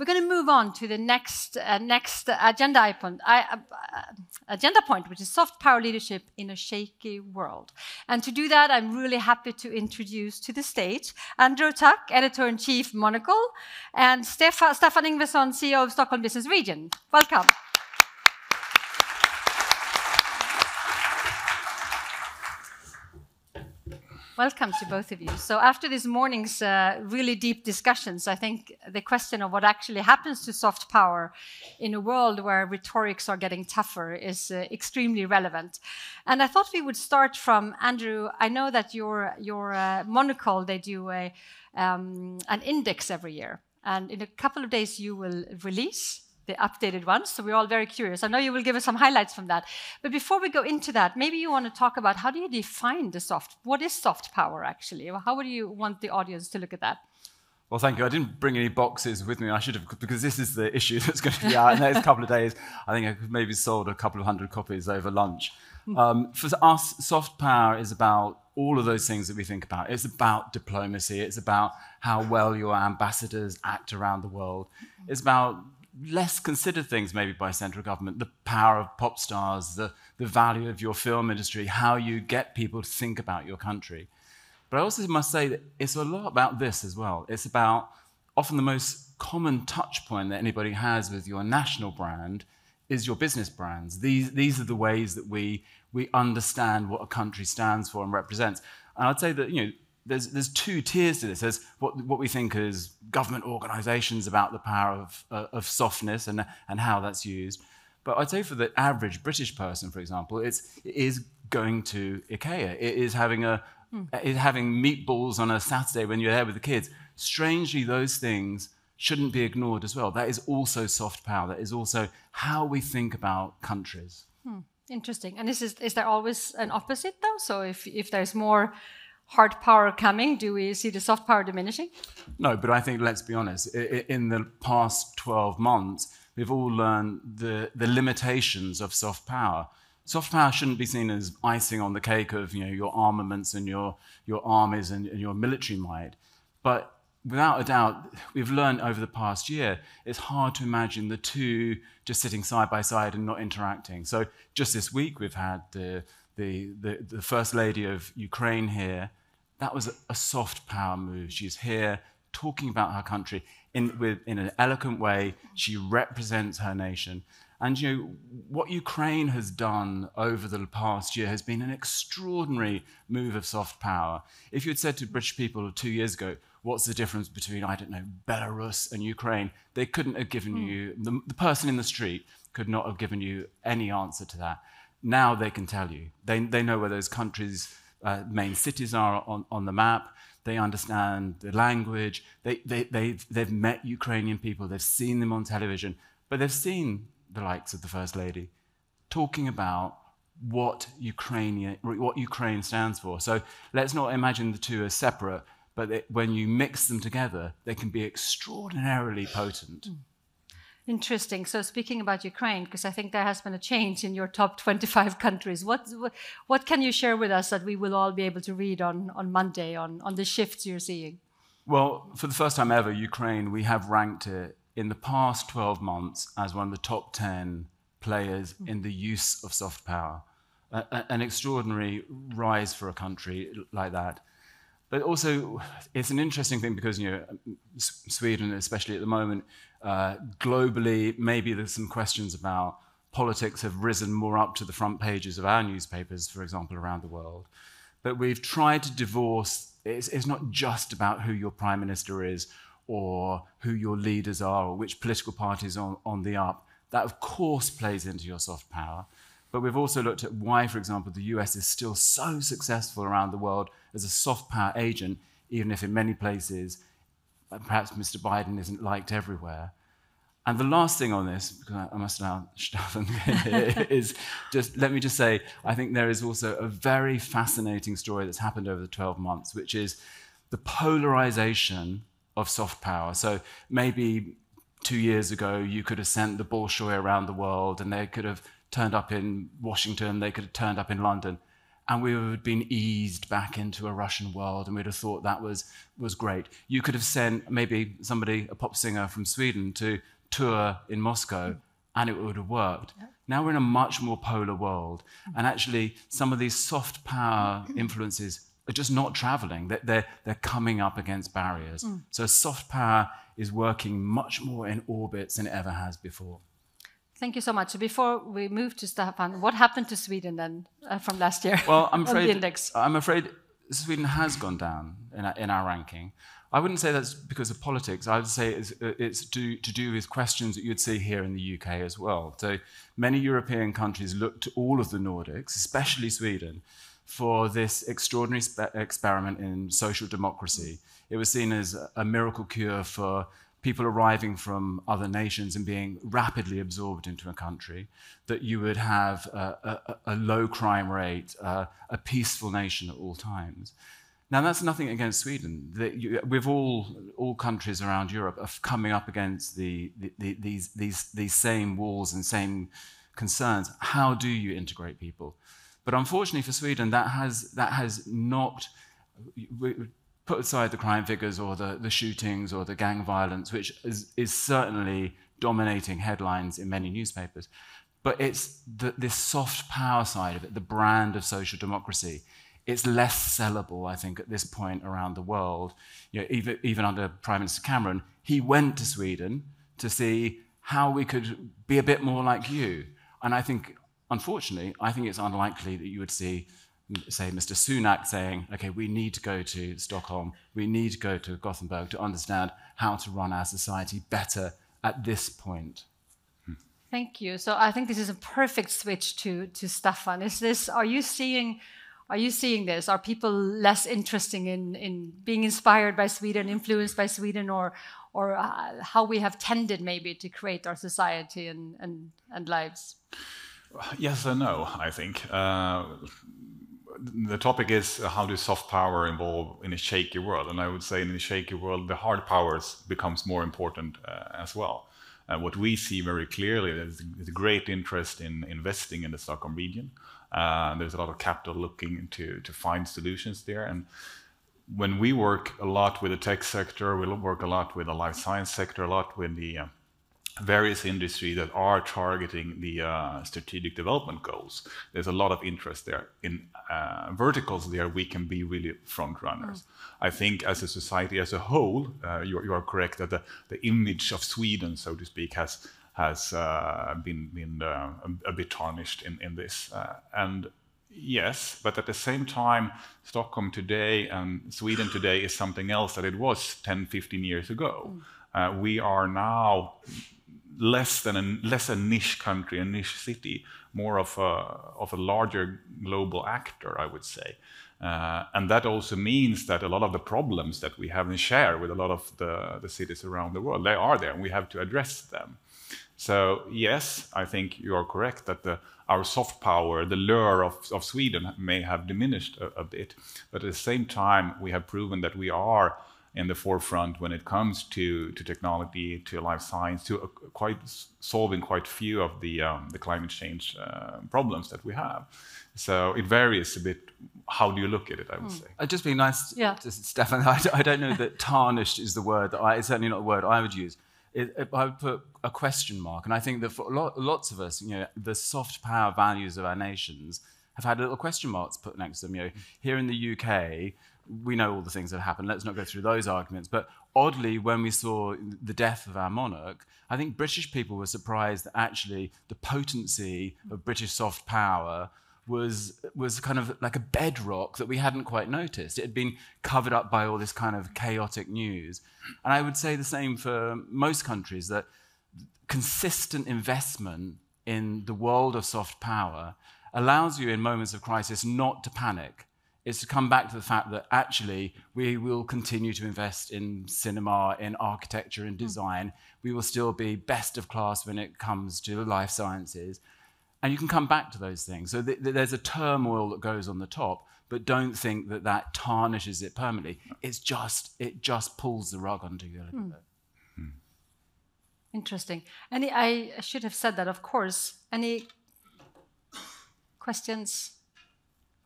we're going to move on to the next uh, next agenda point, uh, agenda point, which is soft power leadership in a shaky world. And to do that, I'm really happy to introduce to the stage Andrew Tuck, editor in chief, Monocle, and Staffan, Ingvarsson, CEO of Stockholm Business Region. Welcome. Welcome to both of you. So, after this morning's uh, really deep discussions, I think the question of what actually happens to soft power in a world where rhetorics are getting tougher is uh, extremely relevant. And I thought we would start from Andrew. I know that your your uh, Monocle they do a, um, an index every year, and in a couple of days you will release the updated ones. So we're all very curious. I know you will give us some highlights from that. But before we go into that, maybe you want to talk about how do you define the soft? What is soft power actually? How would you want the audience to look at that? Well, thank you. I didn't bring any boxes with me. I should have, because this is the issue that's going to be out in the next couple of days. I think I could maybe sold a couple of hundred copies over lunch. Hmm. Um, for us, soft power is about all of those things that we think about. It's about diplomacy. It's about how well your ambassadors act around the world. It's about less considered things maybe by central government, the power of pop stars, the, the value of your film industry, how you get people to think about your country. But I also must say that it's a lot about this as well. It's about often the most common touch point that anybody has with your national brand is your business brands. These, these are the ways that we, we understand what a country stands for and represents. And I'd say that, you know, there's, there's two tiers to this. There's what, what we think is government organizations about the power of, uh, of softness and, and how that's used. But I'd say for the average British person, for example, it's, it is going to IKEA. It is having, a, mm. it having meatballs on a Saturday when you're there with the kids. Strangely, those things shouldn't be ignored as well. That is also soft power. That is also how we think about countries. Hmm. Interesting. And is, is there always an opposite, though? So if, if there's more hard power coming, do we see the soft power diminishing? No, but I think, let's be honest, in the past 12 months, we've all learned the, the limitations of soft power. Soft power shouldn't be seen as icing on the cake of you know, your armaments and your, your armies and, and your military might. But without a doubt, we've learned over the past year, it's hard to imagine the two just sitting side by side and not interacting. So just this week, we've had the, the, the, the First Lady of Ukraine here that was a soft power move. She's here talking about her country in, with, in an eloquent way. She represents her nation. And you know, what Ukraine has done over the past year has been an extraordinary move of soft power. If you had said to British people two years ago, what's the difference between, I don't know, Belarus and Ukraine, they couldn't have given mm. you, the, the person in the street could not have given you any answer to that. Now they can tell you. They, they know where those countries uh, main cities are on, on the map. They understand the language. They, they, they've, they've met Ukrainian people. They've seen them on television. But they've seen the likes of the First Lady talking about what, Ukrainian, what Ukraine stands for. So let's not imagine the two as separate, but they, when you mix them together, they can be extraordinarily potent. Interesting. So speaking about Ukraine, because I think there has been a change in your top 25 countries, what, what can you share with us that we will all be able to read on, on Monday on, on the shifts you're seeing? Well, for the first time ever, Ukraine, we have ranked it in the past 12 months as one of the top 10 players mm. in the use of soft power. A, an extraordinary rise for a country like that. But also, it's an interesting thing because you know, Sweden, especially at the moment, uh, globally, maybe there's some questions about politics have risen more up to the front pages of our newspapers, for example, around the world. But we've tried to divorce, it's, it's not just about who your prime minister is or who your leaders are or which political party is on, on the up. That, of course, plays into your soft power. But we've also looked at why, for example, the US is still so successful around the world as a soft power agent, even if in many places perhaps Mr. Biden isn't liked everywhere. And the last thing on this, because I must now Stefan, is just let me just say, I think there is also a very fascinating story that's happened over the 12 months, which is the polarization of soft power. So maybe two years ago, you could have sent the Bolshoi around the world and they could have turned up in Washington, they could have turned up in London. and we would have been eased back into a Russian world, and we'd have thought that was, was great. You could have sent maybe somebody, a pop singer from Sweden, to tour in Moscow, and it would have worked. Now we're in a much more polar world, and actually, some of these soft power influences are just not traveling. They're, they're, they're coming up against barriers. Mm. So soft power is working much more in orbits than it ever has before. Thank you so much. So before we move to Staffan, what happened to Sweden then uh, from last year? Well, I'm afraid, I'm afraid Sweden has gone down in our, in our, ranking. I wouldn't say that's because of politics. I would say it's, it's to, to do with questions that you'd see here in the UK as well. So many European countries look to all of the Nordics, especially Sweden, for this extraordinary experiment in social democracy. It was seen as a miracle cure for people arriving from other nations and being rapidly absorbed into a country, that you would have a, a, a low crime rate, uh, a peaceful nation at all times. Now, that's nothing against Sweden. With all, all countries around Europe are coming up against the, the, these, these, these same walls and same concerns. How do you integrate people? But unfortunately for Sweden, that has, that has not put aside the crime figures or the, the shootings or the gang violence, which is, is certainly dominating headlines in many newspapers. But it's the, this soft power side of it, the brand of social democracy. It's less sellable, I think, at this point around the world. You know, even, even under Prime Minister Cameron, he went to Sweden to see how we could be a bit more like you. And I think Unfortunately, I think it's unlikely that you would see, say, Mr. Sunak saying, okay, we need to go to Stockholm, we need to go to Gothenburg to understand how to run our society better at this point. Hmm. Thank you. So I think this is a perfect switch to, to Staffan. Is this, are you seeing, are you seeing this? Are people less interested in, in being inspired by Sweden, influenced by Sweden, or, or uh, how we have tended maybe to create our society and, and, and lives? Yes and no, I think. Uh, the topic is how does soft power evolve in a shaky world? And I would say in a shaky world, the hard powers becomes more important uh, as well. Uh, what we see very clearly is a great interest in investing in the Stockholm region. Uh, there's a lot of capital looking to, to find solutions there. And when we work a lot with the tech sector, we work a lot with the life science sector, a lot with the uh, various industries that are targeting the uh, strategic development goals. There's a lot of interest there in uh, verticals there. We can be really front runners. Mm. I think as a society as a whole, uh, you, you, are correct that the, the image of Sweden, so to speak, has has uh, been been uh, a, bit tarnished in in this. Uh, and yes, but at the same time, Stockholm today and Sweden today is something else that it was 10, 15 years ago. Mm. we are now less than a less a niche country, a niche city, more of a of a larger global actor, I would say. Uh, and that also means that a lot of the problems that we have in share with a lot of the, the cities around the world, they are there, and we have to address them. So yes, I think you are correct that the, our soft power, the lure of, of Sweden, may have diminished a, a bit, but at the same time, we have proven that we are in the forefront when it comes to, to technology, to life science, to uh, quite solving quite few of the, um, the climate change uh, problems that we have. So it varies a bit. How do you look at it? I would mm. say. It'd just be nice, yeah. to, Staffan. I, I, don't know that tarnished is the word. That I, it's certainly not the word I would use. It, it, I would put a question mark, and I think that for lots of us, you know, the soft power values of our nations have had little question marks put next to them. You know, here in the UK, we know all the things that happened. Let's not go through those arguments. But oddly, when we saw the death of our monarch, I think British people were surprised that actually the potency of British soft power was was kind of like a bedrock that we hadn't quite noticed. It had been covered up by all this kind of chaotic news. And I would say the same for most countries that consistent investment in the world of soft power allows you in moments of crisis not to panic It's to come back to the fact that actually we will continue to invest in cinema, in architecture, and hmm. design. We will still be best of class when it comes to the life sciences. And you can come back to those things. So th- th- there's a turmoil that goes on the top, but don't think that that tarnishes it permanently. It's just, it just pulls the rug under you a little mm. bit. Mm. Interesting. Any, I should have said that, of course. Any questions?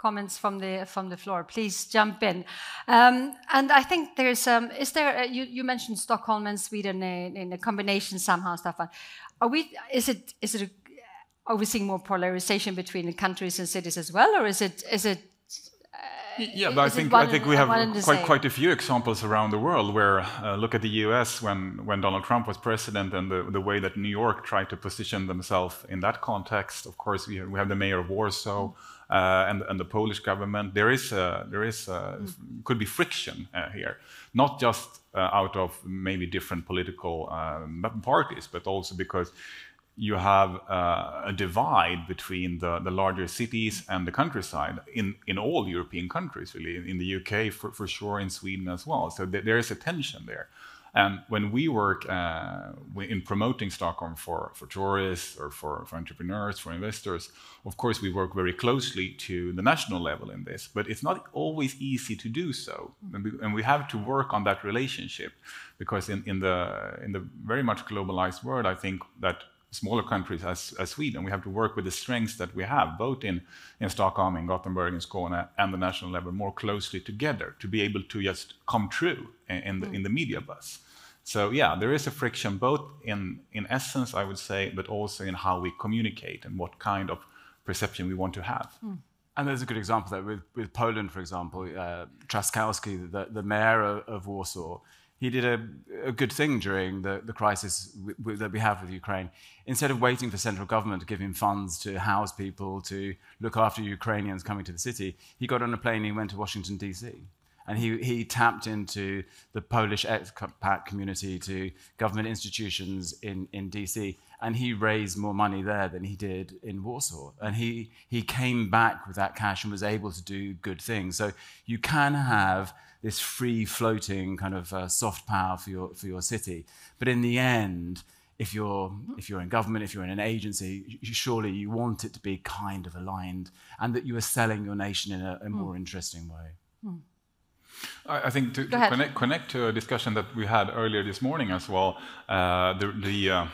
comments from the from the floor, please jump in. Um, and I think there's um, is there uh, you, you mentioned Stockholm and Sweden in, in a combination somehow, Stefan. Are we? Is it is it? A, are we seeing more polarization between the countries and cities as well, or is it is it yeah, but I think I think we have quite quite a few examples around the world where uh, look at the U.S. when when Donald Trump was president and the, the way that New York tried to position themselves in that context. Of course, we have, we have the mayor of Warsaw uh, and and the Polish government. There is uh, there is a, could be friction uh, here, not just uh, out of maybe different political um, parties, but also because you have uh, a divide between the, the larger cities and the countryside in, in all European countries, really, in the UK for, for sure, in Sweden as well. So th there is a tension there. And when we work uh, in promoting Stockholm for, for tourists or for, for entrepreneurs, for investors, of course, we work very closely to the national level in this, but it's not always easy to do so. And we, and we have to work on that relationship because in, in, the, in the very much globalized world, I think that smaller countries as, as Sweden. We have to work with the strengths that we have, both in, in Stockholm, in Gothenburg, in Skåne, and the national level more closely together to be able to just come true in, in the, in the media buzz. So yeah, there is a friction both in, in essence, I would say, but also in how we communicate and what kind of perception we want to have. Mm. And there's a good example there with, with Poland, for example, uh, Trzaskowski, the, the mayor of, of Warsaw, he did a, a good thing during the, the crisis that we have with Ukraine. Instead of waiting for central government to give him funds to house people, to look after Ukrainians coming to the city, he got on a plane and he went to Washington, D.C. And he, he tapped into the Polish expat community, to government institutions in, in DC, and he raised more money there than he did in Warsaw. And he, he came back with that cash and was able to do good things. So you can have this free floating kind of uh, soft power for your, for your city. But in the end, if you're, if you're in government, if you're in an agency, surely you want it to be kind of aligned and that you are selling your nation in a, a more mm. interesting way. Mm. I, think to, to connect, connect, to a discussion that we had earlier this morning as well, uh, the, the uh,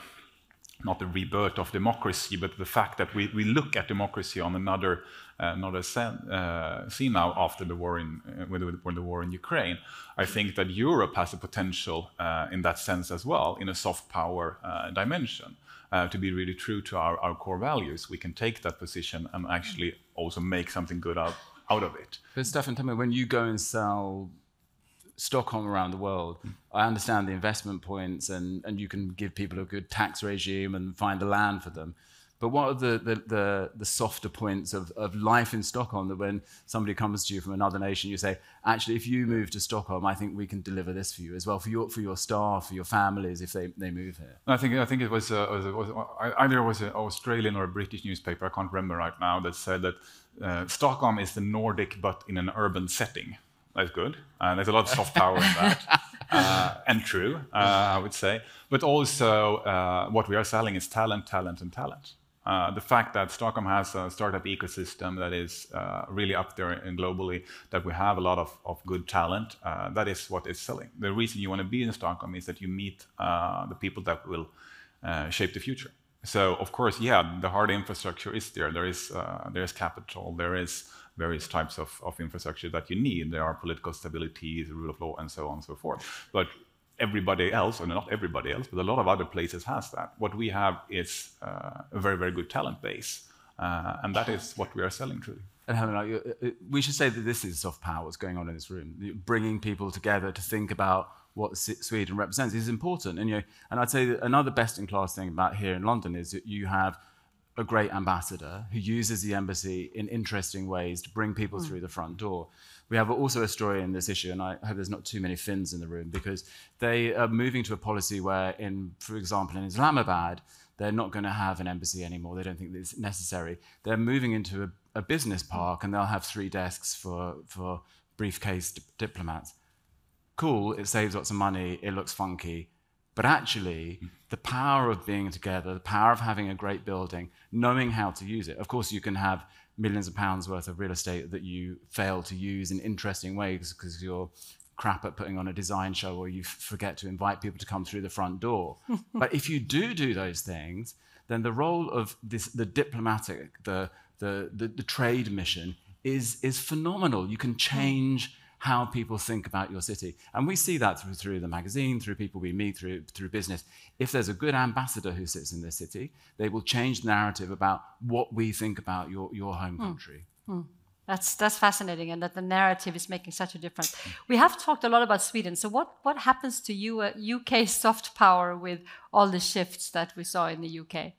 not the rebirth of democracy, but the fact that we, we look at democracy on another uh, another uh, scene now after the war in uh, with, with, the war in Ukraine. I think that Europe has a potential uh, in that sense as well, in a soft power uh, dimension. Uh, to be really true to our, our core values, we can take that position and actually also make something good out, out of it. But Stefan, tell me, when you go and sell Stockholm around the world, hmm. I understand the investment points and, and you can give people a good tax regime and find the land for them. But what are the, the, the, the, softer points of, of life in Stockholm that when somebody comes to you from another nation, you say, actually, if you move to Stockholm, I think we can deliver this for you as well, for your, for your staff, for your families, if they, they move here? I think, I think it was, uh, was, was either it was an Australian or a British newspaper, I can't remember right now, that said that uh, Stockholm is the Nordic but in an urban setting. That's good. Uh, there's a lot of soft power in that. Uh, and true, uh, I would say. But also, uh, what we are selling is talent, talent, and talent. Uh, the fact that Stockholm has a startup ecosystem that is uh, really up there and globally, that we have a lot of, of good talent, uh, that is what is selling. The reason you want to be in Stockholm is that you meet the people that will shape the future. So, of course, yeah, the hard infrastructure is there. There is, there is capital, there is various types of, of infrastructure that you need. There are political stability, the rule of law, and so on and so forth. But everybody else, or not everybody else, but a lot of other places has that. What we have is uh, a very, very good talent base, uh, and that is what we are selling truly. And Helen, uh, uh, we should say that this is soft power what's going on in this room. Bringing people together to think about what Sweden represents is important. And, you know, and I'd say that another best-in-class thing about here in London is that you have a great ambassador who uses the embassy in interesting ways to bring people mm. through the front door. We have also a story in this issue, and I hope there's not too many Finns in the room, because they are moving to a policy where, in, for example, in Islamabad, they're not going to have an embassy anymore. They don't think it's necessary. They're moving into a, a business park, and they'll have three desks for, for briefcase diplomats. Cool, it saves lots of money, it looks funky, but actually, the power of being together, the power of having a great building, knowing how to use it. Of course, you can have millions of pounds worth of real estate that you fail to use in interesting ways because you're crap at putting on a design show or you forget to invite people to come through the front door. but if you do do those things, then the role of this, the diplomatic, the, the, the, the trade mission is, is phenomenal. You can hmm. change how people think about your city. And we see that through, through the magazine, through people we meet, through, through business. If there's a good ambassador who sits in this city, they will change the narrative about what we think about your, your home country. That's, that's fascinating, and that the narrative is making such a difference. We have talked a lot about Sweden. So, what, what happens to you, uh, UK soft power with all the shifts that we saw in the UK?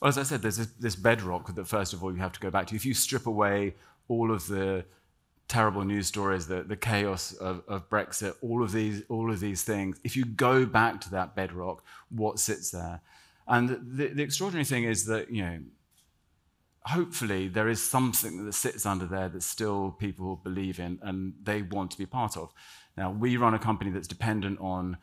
Well, as I said, there's this, this bedrock that, first of all, you have to go back to. If you strip away all of the terrible news stories, the, the chaos of, of Brexit, all of, these, all of these things, if you go back to that bedrock, what sits there? And the, the extraordinary thing is that, you know, hopefully there is something that sits under there that still people believe in and they want to be part of. Now, we run a company that's dependent on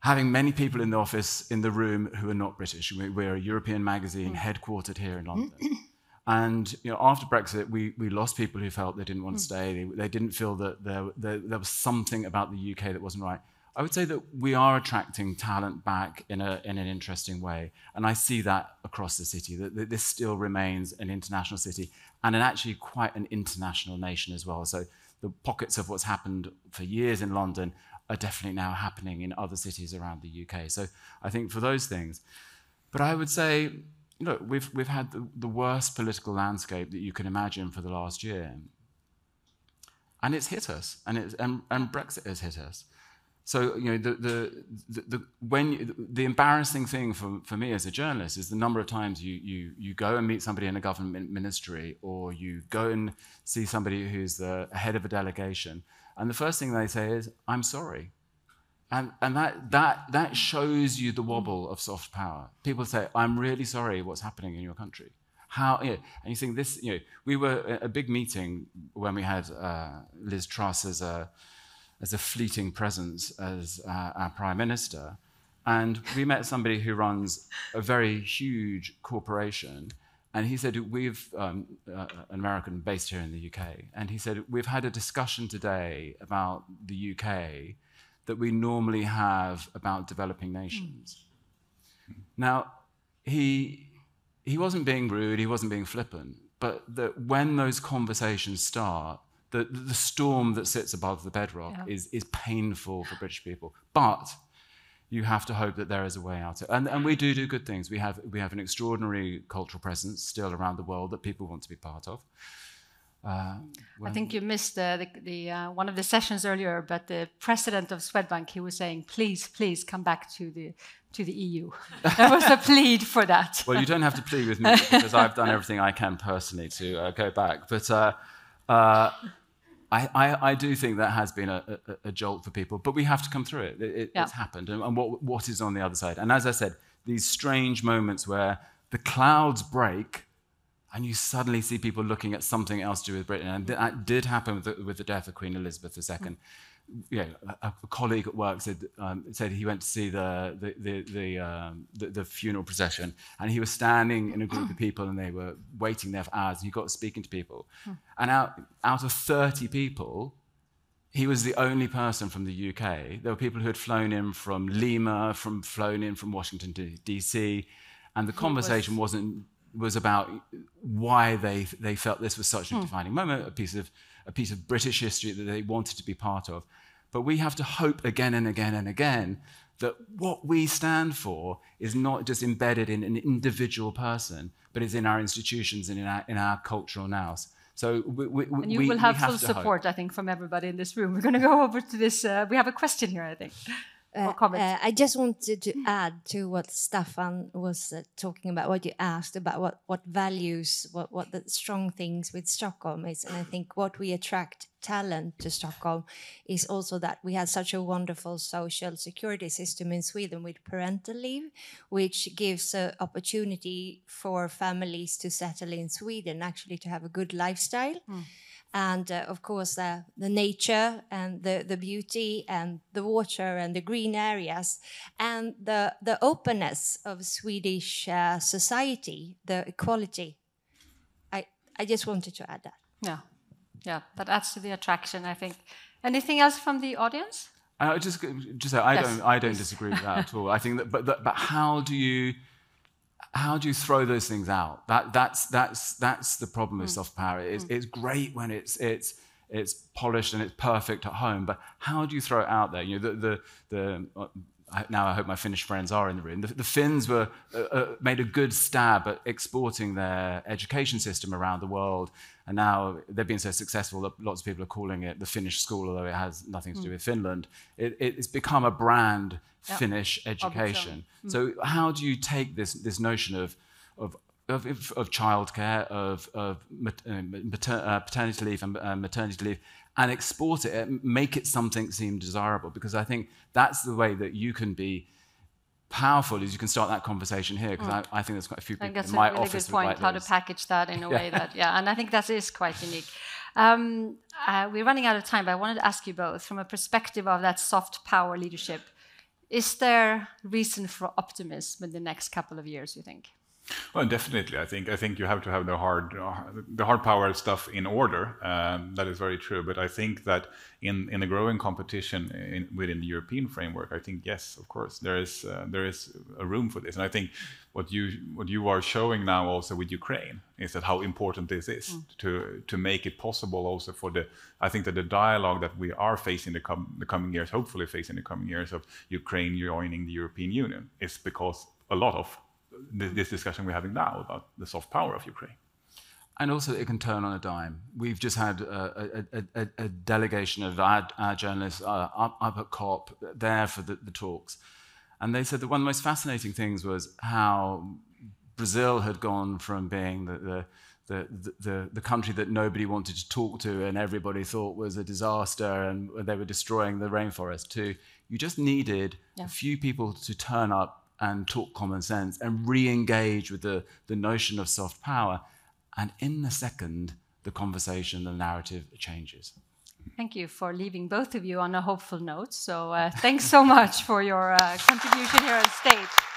having many people in the office, in the room, who are not British. We're a European magazine mm. headquartered here in London. And you know, after Brexit, we, we lost people who felt they didn't want to hmm. stay. They, they didn't feel that there, there, there was something about the UK that wasn't right. I would say that we are attracting talent back in, a, in an interesting way. And I see that across the city, that, that this still remains an international city and an actually quite an international nation as well. So the pockets of what's happened for years in London are definitely now happening in other cities around the UK. So I think for those things. But I would say, look, we've, we've had the, the worst political landscape that you can imagine for the last year. And it's hit us, and, it's, and, and Brexit has hit us. So you know the, the, the, the, when the embarrassing thing for, for me as a journalist is the number of times you, you, you go and meet somebody in a government ministry or you go and see somebody who's the head of a delegation and the first thing they say is I'm sorry and, and that, that, that shows you the wobble of soft power people say I'm really sorry what's happening in your country how you know, and you think this you know we were a big meeting when we had uh, Liz Truss as a as a fleeting presence as uh, our prime minister. And we met somebody who runs a very huge corporation. And he said, We've, um, uh, an American based here in the UK, and he said, We've had a discussion today about the UK that we normally have about developing nations. Mm. Now, he, he wasn't being rude, he wasn't being flippant, but that when those conversations start, the, the storm that sits above the bedrock yeah. is, is painful for British people. But you have to hope that there is a way out. And, and we do do good things. We have, we have an extraordinary cultural presence still around the world that people want to be part of. Uh, I think you missed uh, the, the uh, one of the sessions earlier, but the president of Swedbank he was saying, "Please, please come back to the to the EU." there was a plea for that. Well, you don't have to plead with me because I've done everything I can personally to uh, go back. But uh, uh, I, I, I, do think that has been a, a, a, jolt for people, but we have to come through it. it yeah. It's happened. And, and, what, what is on the other side? And as I said, these strange moments where the clouds break and you suddenly see people looking at something else to do with Britain. And that did happen with the, with the death of Queen Elizabeth II. Mm you know, a, a, colleague at work said um, said he went to see the the the the, um, the, the, funeral procession, and he was standing in a group of people, and they were waiting there for hours. And he got speaking to people, hmm. and out out of thirty people, he was the only person from the UK. There were people who had flown in from Lima, from flown in from Washington D.C., and the conversation was, wasn't was about why they they felt this was such a hmm. defining moment, a piece of a piece of British history that they wanted to be part of. But we have to hope again and again and again that what we stand for is not just embedded in an individual person, but is in our institutions and in our, in our cultural nous. So we, we, and you we, will have full support, hope. I think, from everybody in this room. We're going to go over to this. Uh, we have a question here, I think. Uh, uh, I just wanted to add to what Stefan was uh, talking about, what you asked about what, what values, what, what the strong things with Stockholm is. And I think what we attract talent to Stockholm is also that we have such a wonderful social security system in Sweden with parental leave, which gives an opportunity for families to settle in Sweden, actually to have a good lifestyle. Mm and uh, of course uh, the nature and the, the beauty and the water and the green areas and the, the openness of Swedish uh, society, the equality. I, I just wanted to add that. Yeah, yeah, that adds to the attraction, I think. Anything else from the audience? I just, just I yes, don't, I don't disagree with that at all. I think that, but, but how do you, how do you throw those things out? That, that's, that's, that's the problem with hmm. soft power. It's, hmm. it's great when it's, it's, it's polished and it's perfect at home, but how do you throw it out there? You know, the, the, the, I, now I hope my Finnish friends are in the room. The, the Finns were, uh, uh, made a good stab at exporting their education system around the world, and now they've been so successful that lots of people are calling it the Finnish school, although it has nothing to do with Finland. It, it's become a brand Yep. Finnish education. So how do you take this this notion of of of, of childcare, of, of mat- uh, mater, uh, paternity leave and uh, maternity leave, and export it, and make it something seem desirable? Because I think that's the way that you can be powerful. Is you can start that conversation here. Because I, I think there's quite a few people that's in a my really office good point how to package that in a way that yeah and i think that is quite unique um, uh, we're running out of time but i wanted to ask you both from a perspective of that soft power leadership is there reason for optimism in the next couple of years you think Well, definitely. I think I think you have to have the hard uh, the hard power stuff in order. Um, that is very true. But I think that in in a growing competition in, within the European framework, I think yes, of course, there is uh, there is a room for this. And I think what you what you are showing now also with Ukraine is that how important this is to to make it possible also for the I think that the dialogue that we are facing the, com- the coming years, hopefully facing the coming years of Ukraine joining the European Union, is because a lot of this discussion we're having now about the soft power of Ukraine. And also, it can turn on a dime. We've just had uh, a, a, a, a delegation of our, our journalists uh, up, up at COP there for the, the talks. And they said that one of the most fascinating things was how Brazil had gone from being the, the, the, the, the country that nobody wanted to talk to and everybody thought was a disaster and they were destroying the rainforest to you just needed a few people to turn up and talk common sense and re-engage with the, the notion of soft power. And in the second, the conversation, the narrative changes. Thank you for leaving both of you on a hopeful note. So, uh, thanks so much for your uh, contribution here on stage.